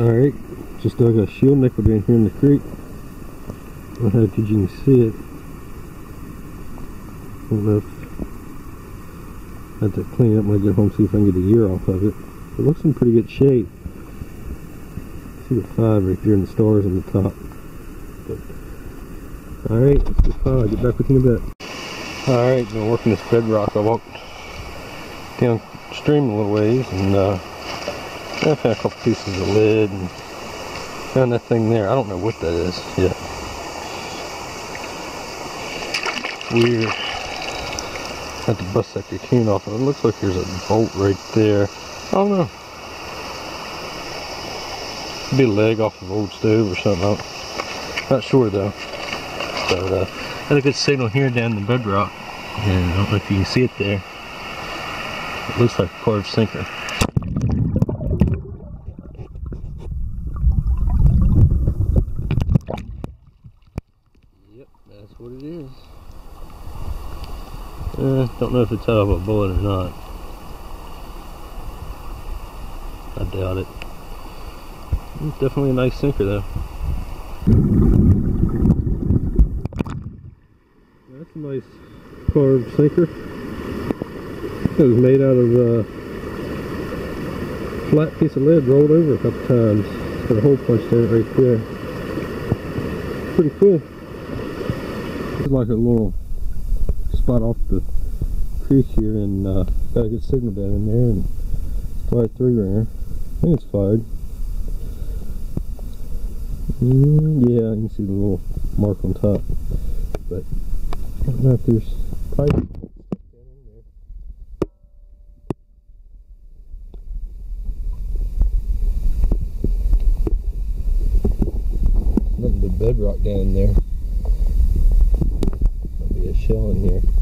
Alright, just dug a shield nickel down here in the creek. I don't know if you can see it. I don't know if I have to clean up when I get home, see if I can get a year off of it. It looks in pretty good shape. See the five right there in the stars on the top. Alright, let's go fine. I'll get back with you in a bit. Alright, been working this bedrock. I walked downstream a little ways and uh, I found a couple pieces of lead and found that thing there. I don't know what that is yet. Weird. Have to bust that cocoon off. It looks like there's a bolt right there. I don't know. Could be a leg off of old stove or something. Not sure though. But uh, had a good signal here down the bedrock. And I don't know if you can see it there. It looks like a carved sinker. Yep, that's what it is. Uh, don't know if it's out of a bullet or not. I doubt it. It's definitely a nice sinker though. That's a nice carved sinker. It was made out of a flat piece of lead rolled over a couple times. It's got a hole punched in it right there. Pretty cool. It's like a little spot off the creek here and uh, got a good signal down in there and fired three ringer. I think it's fired. Mm, yeah, you can see the little mark on top. But I don't know if there's pipe. Nothing but bedrock down there. There'll be a shell in here.